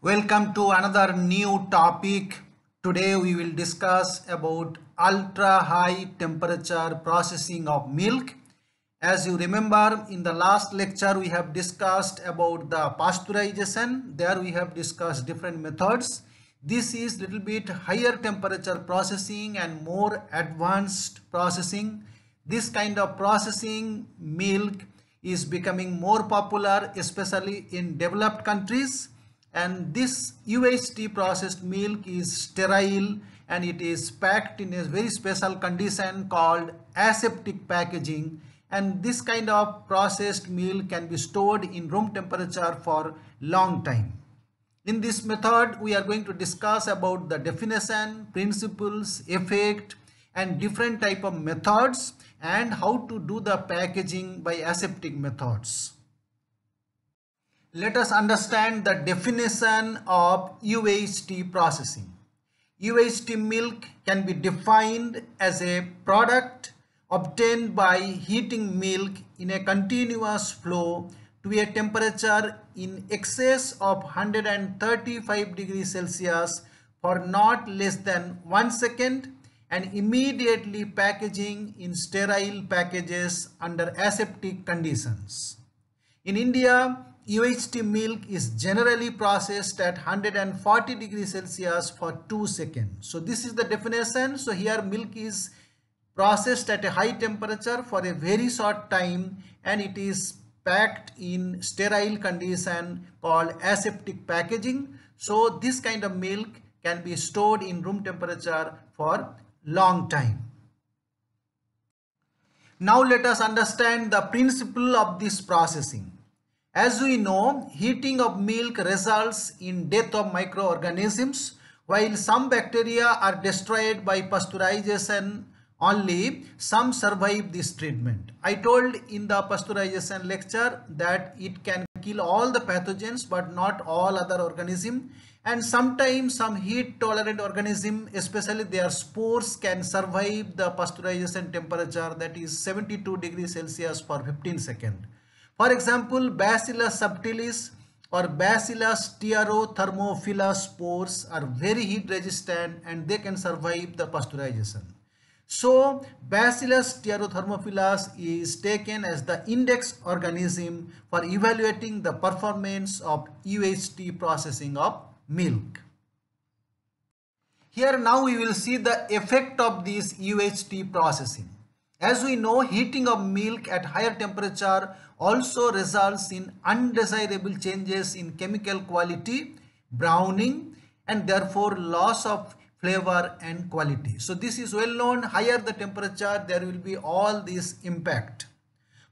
Welcome to another new topic. Today we will discuss about ultra high temperature processing of milk. As you remember in the last lecture we have discussed about the pasteurization. There we have discussed different methods. This is little bit higher temperature processing and more advanced processing. This kind of processing milk is becoming more popular especially in developed countries and this UHT processed milk is sterile and it is packed in a very special condition called aseptic packaging and this kind of processed milk can be stored in room temperature for long time. In this method we are going to discuss about the definition, principles, effect and different type of methods and how to do the packaging by aseptic methods. Let us understand the definition of UHT processing. UHT milk can be defined as a product obtained by heating milk in a continuous flow to a temperature in excess of 135 degrees Celsius for not less than 1 second and immediately packaging in sterile packages under aseptic conditions. In India, UHT milk is generally processed at 140 degrees Celsius for 2 seconds. So this is the definition. So here milk is processed at a high temperature for a very short time and it is packed in sterile condition called aseptic packaging. So this kind of milk can be stored in room temperature for long time. Now let us understand the principle of this processing. As we know, heating of milk results in death of microorganisms while some bacteria are destroyed by pasteurization only some survive this treatment. I told in the pasteurization lecture that it can kill all the pathogens but not all other organisms and sometimes some heat tolerant organism especially their spores can survive the pasteurization temperature that is 72 degrees Celsius for 15 seconds. For example, Bacillus subtilis or Bacillus stearothermophilus spores are very heat resistant and they can survive the pasteurization. So Bacillus stearothermophilus is taken as the index organism for evaluating the performance of UHT processing of milk. Here now we will see the effect of this UHT processing. As we know heating of milk at higher temperature also results in undesirable changes in chemical quality, browning and therefore loss of flavor and quality. So this is well known higher the temperature there will be all this impact.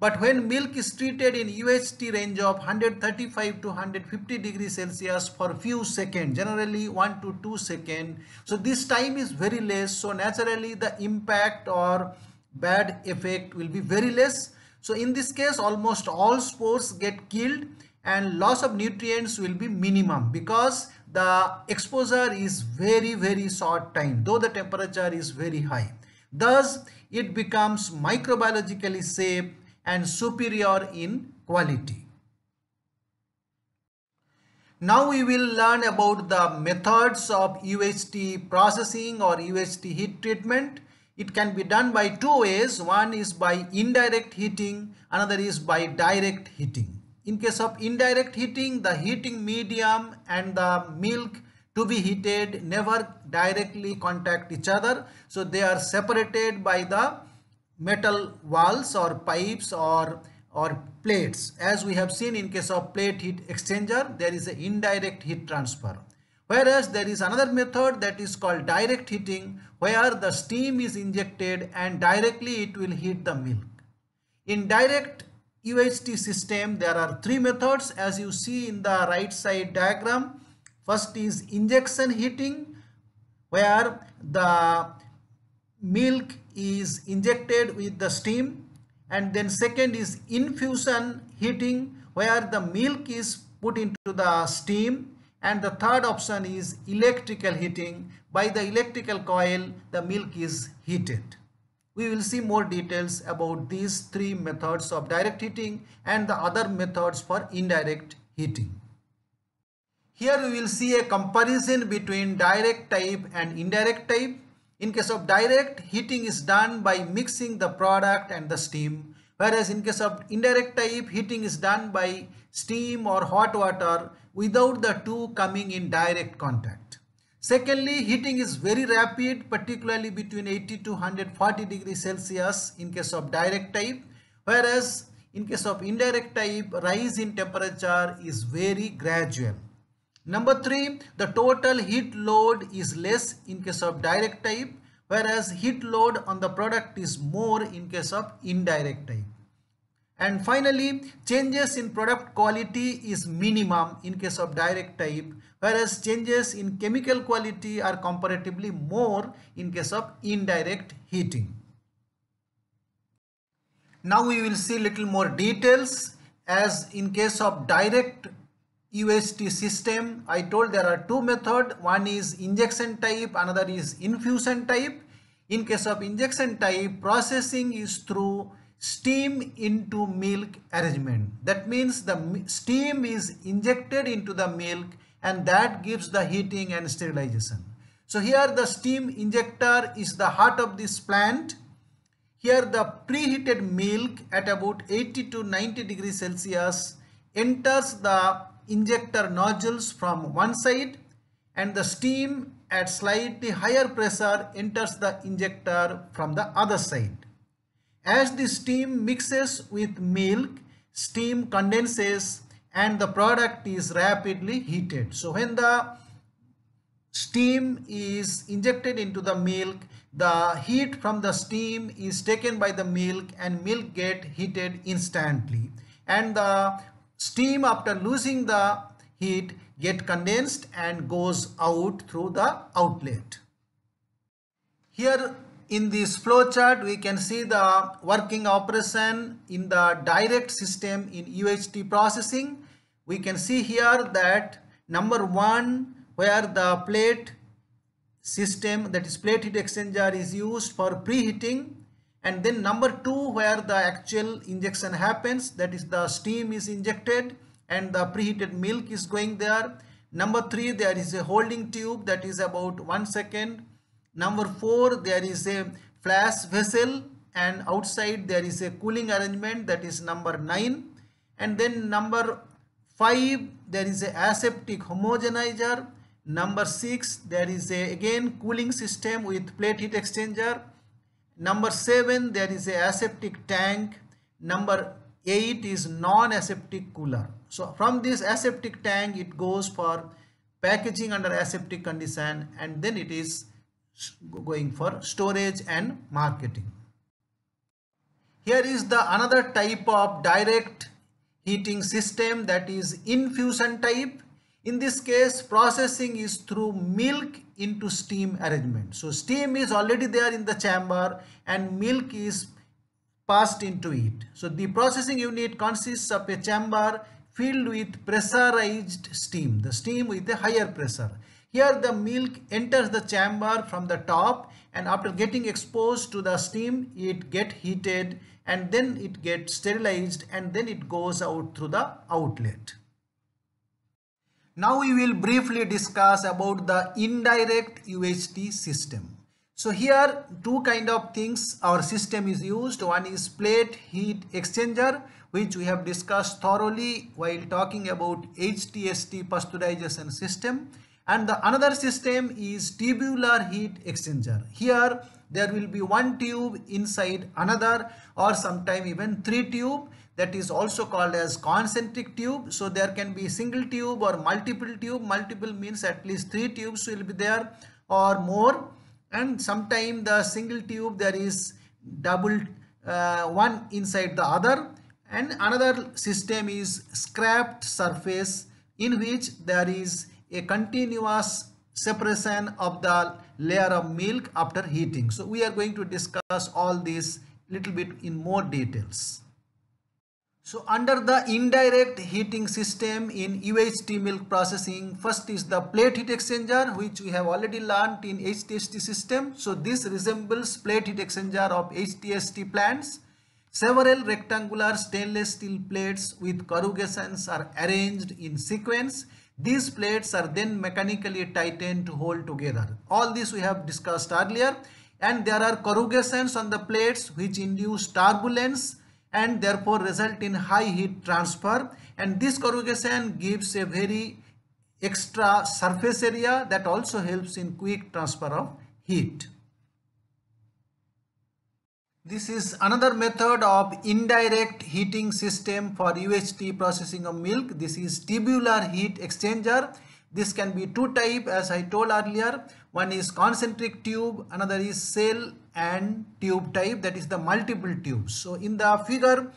But when milk is treated in UHT range of 135 to 150 degrees Celsius for few seconds, generally 1 to 2 seconds. So this time is very less. So naturally the impact or bad effect will be very less. So in this case almost all spores get killed and loss of nutrients will be minimum because the exposure is very very short time though the temperature is very high. Thus it becomes microbiologically safe and superior in quality. Now we will learn about the methods of UHT processing or UHT heat treatment. It can be done by two ways. One is by indirect heating, another is by direct heating. In case of indirect heating, the heating medium and the milk to be heated never directly contact each other. So they are separated by the metal walls or pipes or or plates as we have seen in case of plate heat exchanger there is an indirect heat transfer whereas there is another method that is called direct heating where the steam is injected and directly it will heat the milk. In direct UHT system there are three methods. As you see in the right side diagram first is injection heating where the milk is injected with the steam. And then second is infusion heating where the milk is put into the steam and the third option is electrical heating by the electrical coil the milk is heated we will see more details about these three methods of direct heating and the other methods for indirect heating Here we will see a comparison between direct type and indirect type. In case of direct, heating is done by mixing the product and the steam. Whereas in case of indirect type, heating is done by steam or hot water without the two coming in direct contact. Secondly, heating is very rapid, particularly between 80 to 140 degrees Celsius in case of direct type. Whereas in case of indirect type, rise in temperature is very gradual. Number three, the total heat load is less in case of direct type, whereas heat load on the product is more in case of indirect type. And finally, changes in product quality is minimum in case of direct type, whereas changes in chemical quality are comparatively more in case of indirect heating. Now we will see little more details as in case of direct UHT system, I told there are two method. One is injection type, another is infusion type. In case of injection type, processing is through steam into milk arrangement. That means the steam is injected into the milk and that gives the heating and sterilization. So here the steam injector is the heart of this plant. Here the preheated milk at about 80 to 90 degrees Celsius enters the injector nodules from one side and the steam at slightly higher pressure enters the injector from the other side. As the steam mixes with milk, steam condenses and the product is rapidly heated. So when the steam is injected into the milk, the heat from the steam is taken by the milk and milk get heated instantly and the steam after losing the heat get condensed and goes out through the outlet. Here in this flow chart we can see the working operation in the direct system in UHT processing. We can see here that number one where the plate system that is plate heat exchanger is used for preheating. And then number two where the actual injection happens that is the steam is injected and the preheated milk is going there. Number three there is a holding tube that is about one second number four there is a flash vessel and outside there is a cooling arrangement that is number nine and then number five there is a aseptic homogenizer number six there is a again cooling system with plate heat exchanger Number 7 there is a aseptic tank. Number 8 is non-aseptic cooler. So from this aseptic tank it goes for packaging under aseptic condition and then it is going for storage and marketing. Here is the another type of direct heating system that is infusion type. In this case processing is through milk into steam arrangement. So steam is already there in the chamber and milk is passed into it. So the processing unit consists of a chamber filled with pressurized steam, the steam with a higher pressure. Here the milk enters the chamber from the top and after getting exposed to the steam it get heated and then it gets sterilized and then it goes out through the outlet. Now we will briefly discuss about the indirect UHT system. So here two kind of things our system is used. One is plate heat exchanger which we have discussed thoroughly while talking about HTST pasteurization system and the another system is tubular heat exchanger. Here there will be one tube inside another or sometime even three tube that is also called as concentric tube. So there can be single tube or multiple tube. Multiple means at least three tubes will be there or more. And sometime the single tube there is double uh, one inside the other. And another system is scraped surface in which there is a continuous separation of the layer of milk after heating. So we are going to discuss all this little bit in more details. So under the indirect heating system in UHT milk processing, first is the plate heat exchanger which we have already learned in HTST system. So this resembles plate heat exchanger of HTST plants. Several rectangular stainless steel plates with corrugations are arranged in sequence. These plates are then mechanically tightened to hold together. All this we have discussed earlier and there are corrugations on the plates which induce turbulence and therefore result in high heat transfer and this corrugation gives a very extra surface area that also helps in quick transfer of heat. This is another method of indirect heating system for UHT processing of milk. This is tubular heat exchanger. This can be two type as I told earlier. One is concentric tube, another is shell and tube type that is the multiple tubes. So in the figure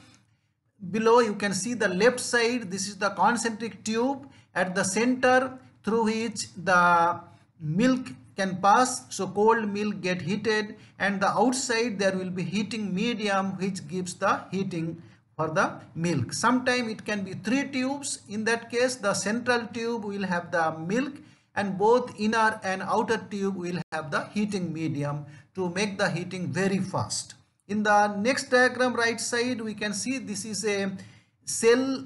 below you can see the left side this is the concentric tube at the center through which the milk can pass so cold milk get heated and the outside there will be heating medium which gives the heating for the milk. Sometime it can be three tubes. In that case the central tube will have the milk and both inner and outer tube will have the heating medium to make the heating very fast. In the next diagram right side we can see this is a shell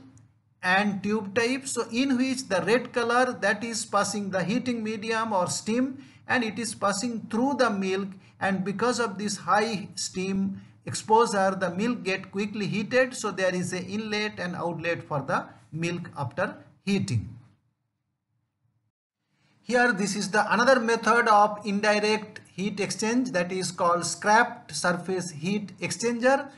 and tube type so in which the red color that is passing the heating medium or steam and it is passing through the milk and because of this high steam exposure the milk get quickly heated so there is a inlet and outlet for the milk after heating. Here this is the another method of indirect heat exchange that is called scraped surface heat exchanger.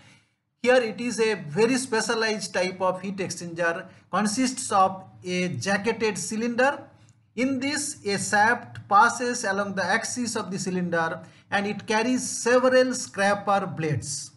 Here it is a very specialized type of heat exchanger consists of a jacketed cylinder in this, a shaft passes along the axis of the cylinder and it carries several scraper blades.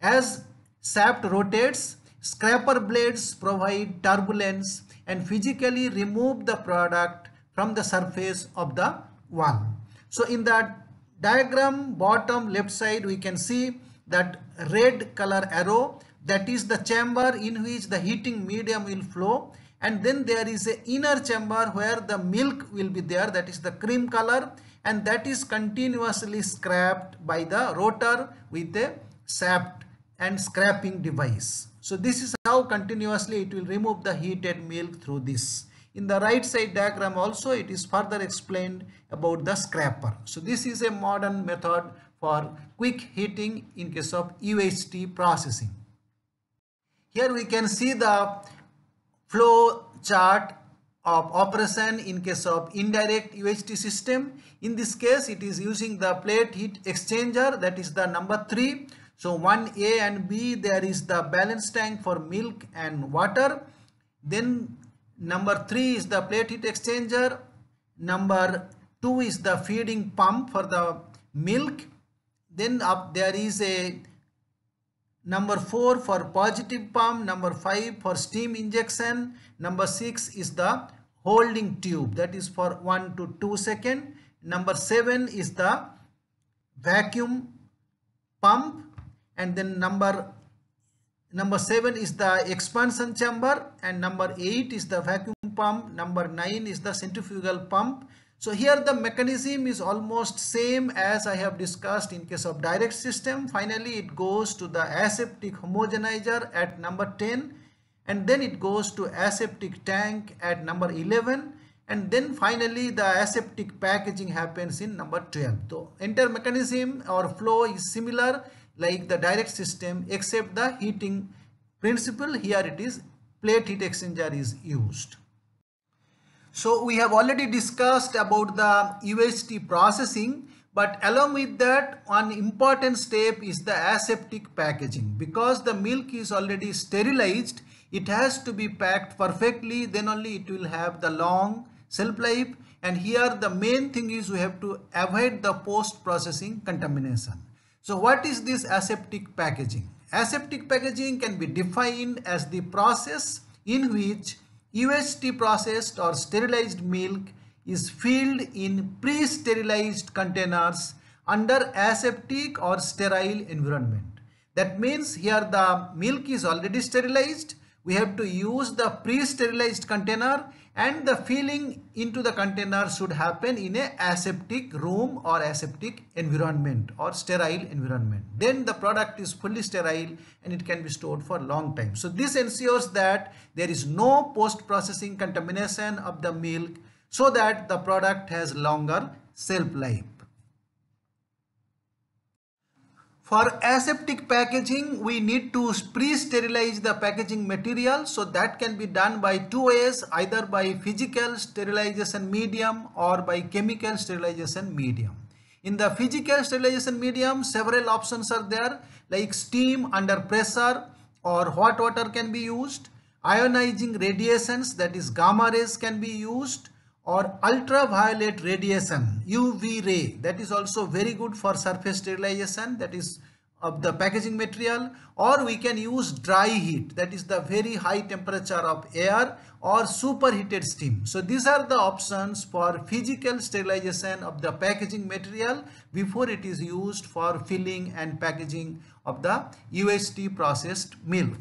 As shaft rotates, scraper blades provide turbulence and physically remove the product from the surface of the wall. So in the diagram bottom left side we can see that red color arrow that is the chamber in which the heating medium will flow and then there is a inner chamber where the milk will be there that is the cream color and that is continuously scraped by the rotor with a shaft and scraping device. So this is how continuously it will remove the heated milk through this. In the right side diagram also it is further explained about the scraper. So this is a modern method for quick heating in case of UHT processing. Here we can see the flow chart of operation in case of indirect UHT system. In this case, it is using the plate heat exchanger that is the number 3. So 1A and B there is the balance tank for milk and water. Then number 3 is the plate heat exchanger. Number 2 is the feeding pump for the milk. Then up there is a number 4 for positive pump, number 5 for steam injection, number 6 is the holding tube that is for 1 to 2 second, number 7 is the vacuum pump and then number number 7 is the expansion chamber and number 8 is the vacuum pump, number 9 is the centrifugal pump so here the mechanism is almost same as I have discussed in case of direct system. Finally, it goes to the aseptic homogenizer at number 10 and then it goes to aseptic tank at number 11 and then finally the aseptic packaging happens in number 12. So entire mechanism or flow is similar like the direct system except the heating principle here it is plate heat exchanger is used. So we have already discussed about the UHT processing but along with that one important step is the aseptic packaging because the milk is already sterilized it has to be packed perfectly then only it will have the long shelf life and here the main thing is we have to avoid the post processing contamination. So what is this aseptic packaging? Aseptic packaging can be defined as the process in which UHT processed or sterilized milk is filled in pre-sterilized containers under aseptic or sterile environment. That means here the milk is already sterilized. We have to use the pre-sterilized container and the filling into the container should happen in a aseptic room or aseptic environment or sterile environment. Then the product is fully sterile and it can be stored for a long time. So this ensures that there is no post processing contamination of the milk so that the product has longer shelf life For aseptic packaging, we need to pre-sterilize the packaging material. So that can be done by two ways, either by physical sterilization medium or by chemical sterilization medium. In the physical sterilization medium, several options are there like steam under pressure or hot water can be used. Ionizing radiations that is gamma rays can be used or ultraviolet radiation UV ray that is also very good for surface sterilization that is of the packaging material or we can use dry heat that is the very high temperature of air or superheated steam. So these are the options for physical sterilization of the packaging material before it is used for filling and packaging of the UHT processed milk.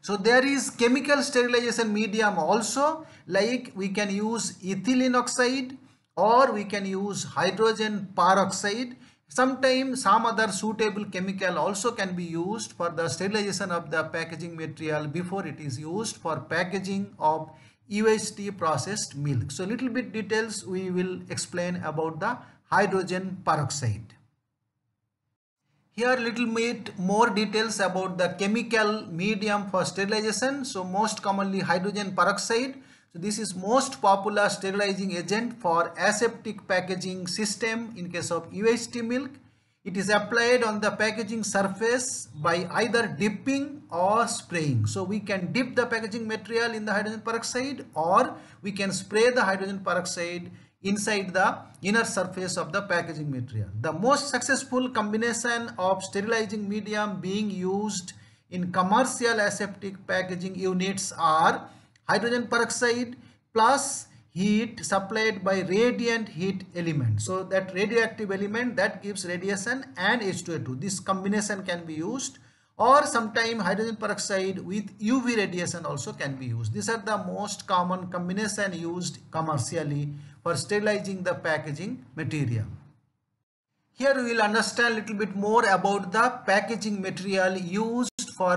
So there is chemical sterilization medium also like we can use ethylene oxide or we can use hydrogen peroxide. Sometimes some other suitable chemical also can be used for the sterilization of the packaging material before it is used for packaging of UHT processed milk. So little bit details we will explain about the hydrogen peroxide. Here little bit more details about the chemical medium for sterilization. So most commonly hydrogen peroxide. So this is most popular sterilizing agent for aseptic packaging system in case of UHT milk. It is applied on the packaging surface by either dipping or spraying. So we can dip the packaging material in the hydrogen peroxide or we can spray the hydrogen peroxide inside the inner surface of the packaging material. The most successful combination of sterilizing medium being used in commercial aseptic packaging units are hydrogen peroxide plus heat supplied by radiant heat element. So that radioactive element that gives radiation and H2O2. This combination can be used or sometime hydrogen peroxide with UV radiation also can be used. These are the most common combination used commercially for sterilizing the packaging material. Here we will understand little bit more about the packaging material used for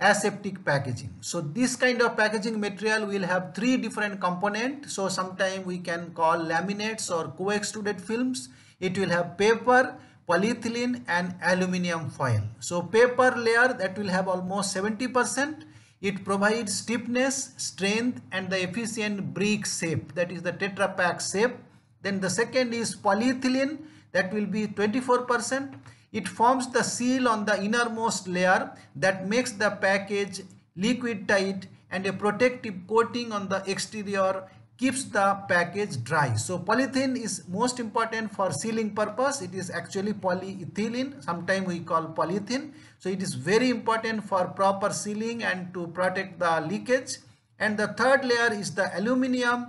aseptic packaging. So this kind of packaging material will have three different components. So sometime we can call laminates or co-extruded films. It will have paper, polyethylene and aluminium foil. So paper layer that will have almost 70% it provides stiffness, strength and the efficient brick shape that is the Tetra Pak shape. Then the second is polyethylene that will be 24%. It forms the seal on the innermost layer that makes the package liquid tight and a protective coating on the exterior keeps the package dry. So polythene is most important for sealing purpose. It is actually polyethylene. Sometimes we call polythene. So it is very important for proper sealing and to protect the leakage. And the third layer is the aluminium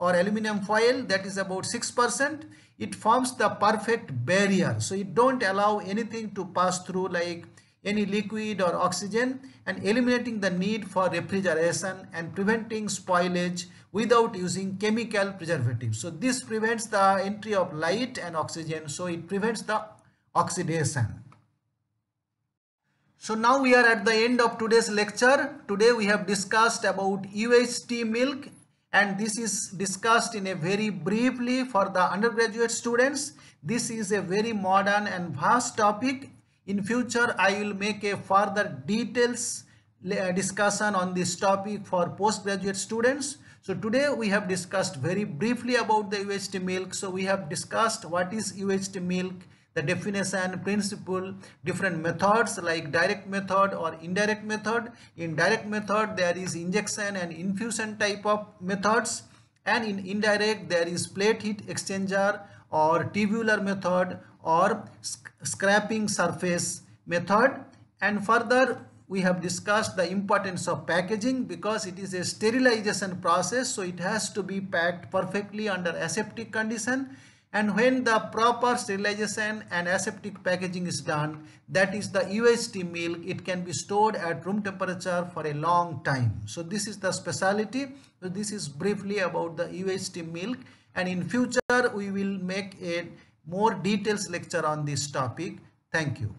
or aluminium foil that is about 6%. It forms the perfect barrier. So it don't allow anything to pass through like any liquid or oxygen and eliminating the need for refrigeration and preventing spoilage without using chemical preservatives. So this prevents the entry of light and oxygen. So it prevents the oxidation. So now we are at the end of today's lecture. Today we have discussed about UHT milk and this is discussed in a very briefly for the undergraduate students. This is a very modern and vast topic in future, I will make a further details uh, discussion on this topic for postgraduate students. So today we have discussed very briefly about the UHT milk. So we have discussed what is UHT milk, the definition, principle, different methods like direct method or indirect method. In direct method, there is injection and infusion type of methods and in indirect there is plate heat exchanger or tubular method or scraping surface method. And further we have discussed the importance of packaging because it is a sterilization process so it has to be packed perfectly under aseptic condition. And when the proper sterilization and aseptic packaging is done that is the UHT milk it can be stored at room temperature for a long time. So this is the specialty. So this is briefly about the UHT milk. And in future we will make a more details lecture on this topic. Thank you